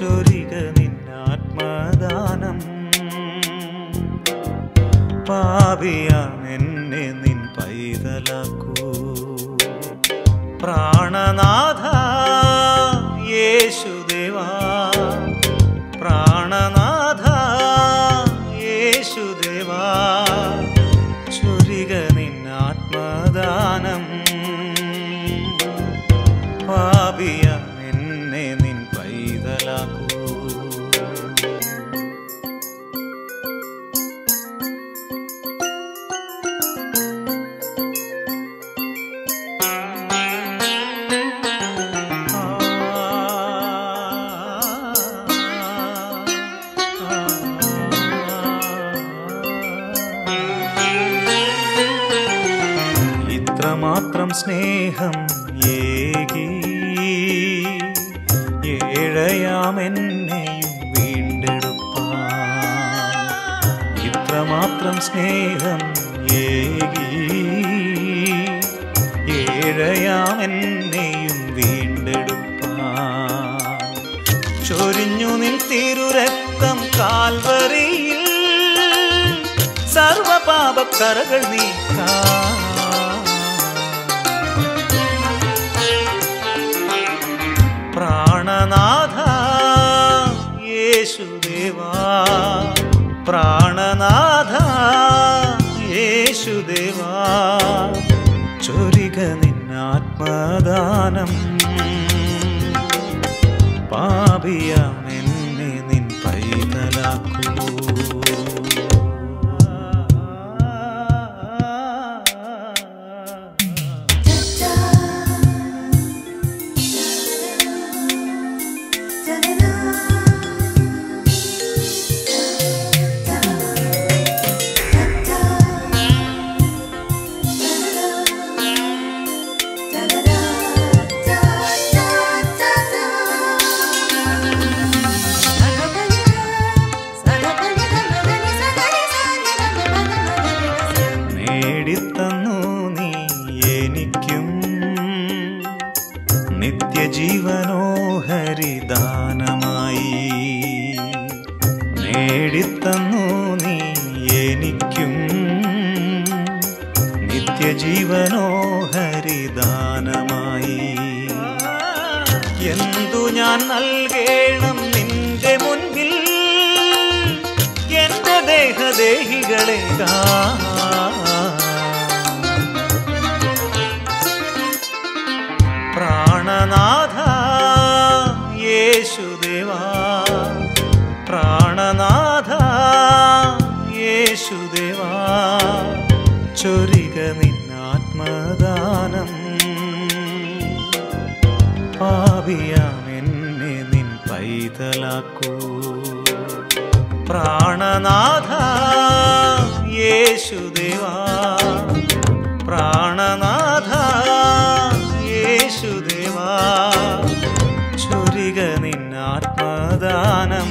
ചൊരിക നിന്നാത്മദാനം. പാപിയാം എന്നെ നിൻ പൈതലാക്കൂ. പ്രാണനാഥ ഇത്രമാത്രം സ്നേഹം ഏകി. ഏഴയാം എന്നെയും വീണ്ടെടുപ്പാൻ. ഇത്രമാത്രം സ്നേഹം ഏകി. ഏഴയാം എന്നെയും വീണ്ടെടുപ്പാൻ. ചൊരിഞ്ഞു നിൻ തിരുരക്തം കാൽവറിയിൽ സർവപാപക്കറകൾ നീക്കാം. യേശുദേവാ പ്രാണനാഥ യേശുദേവാ ചൊരിക നിന്നാത്മദാനം. പാപിയാം നിത്യജീവനോ ഹരിദാനമായി നേടിത്തന്നു നീ എനിക്കും നിത്യജീവനോ ഹരിദാനമായി എന്തു ഞാൻ നൽകേണം നിന്റെ മുൻപിൽ? എന്റെ ദേഹദേഹികളെ കാ യേശുദേവാ ചൊരിക നിന്നാത്മദാനം. പാപിയാം എന്നെ നിൻ പൈതലാക്കൂ. പ്രാണനാഥ യേശുദേവാ പ്രാണനാഥ യേശുദേവാ ചൊരിക നിന്നാത്മദാനം.